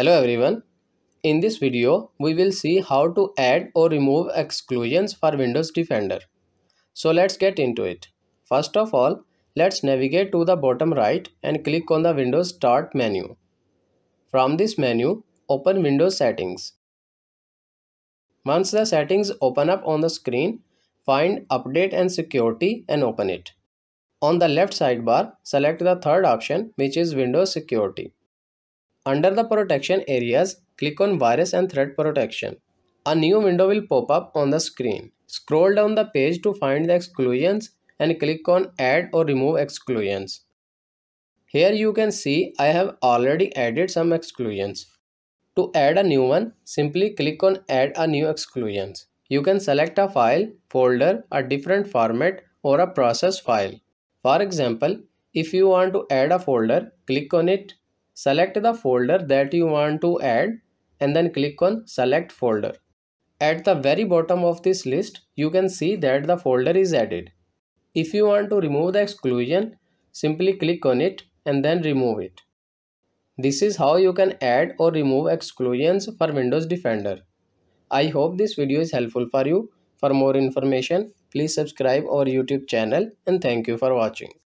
Hello everyone. In this video, we will see how to add or remove exclusions for Windows Defender. So let's get into it. First of all, let's navigate to the bottom right and click on the Windows Start menu. From this menu, open Windows Settings. Once the settings open up on the screen, find Update and Security and open it. On the left sidebar, select the third option which is Windows Security. Under the protection areas, click on virus and threat protection. A new window will pop up on the screen. Scroll down the page to find the exclusions and click on add or remove exclusions. Here you can see I have already added some exclusions. To add a new one, simply click on add a new exclusions. You can select a file, folder, a different format or a process file. For example, if you want to add a folder, click on it Select the folder that you want to add and then click on select folder. At the very bottom of this list, you can see that the folder is added. If you want to remove the exclusion, simply click on it and then remove it. This is how you can add or remove exclusions for Windows Defender. I hope this video is helpful for you. For more information, please subscribe our YouTube channel and thank you for watching.